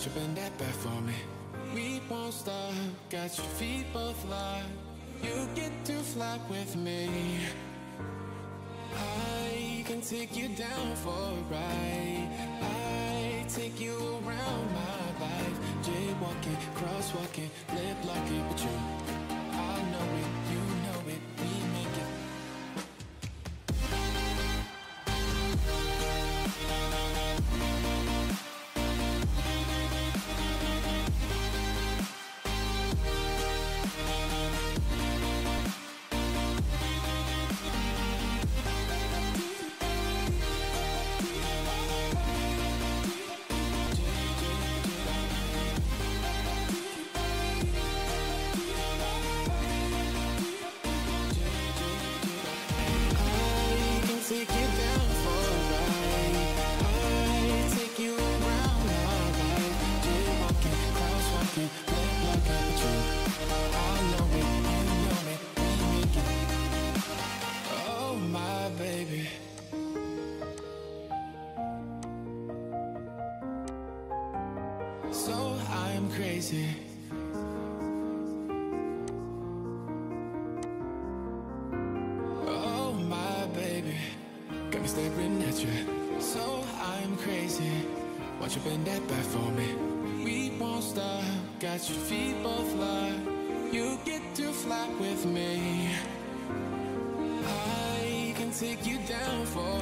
Watch you bend that back for me. We won't stop, got your feet both locked. You get to fly with me. I can take you down for a ride. I take you around my life. Jaywalking, crosswalking, lip locking, but you. Crazy. Oh my baby, got me staring at you. So I'm crazy. Watch you bend that back for me. We won't stop. Got your feet both locked. You get to fly with me. I can take you down for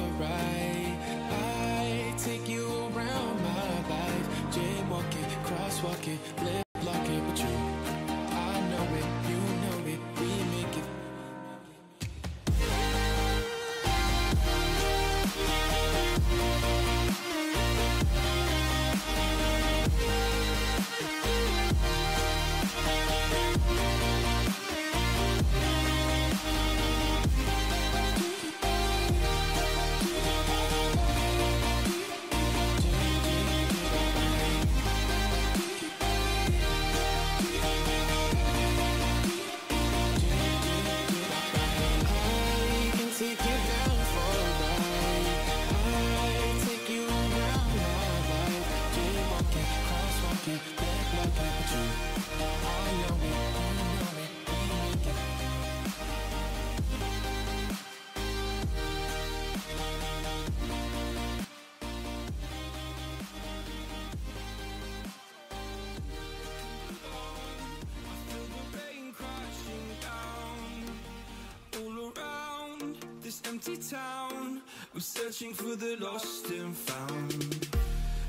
empty town. I'm searching for the lost and found,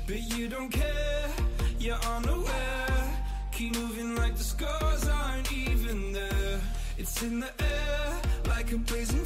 but you don't care. You're unaware. Keep moving like the scars aren't even there. It's in the air like a blazing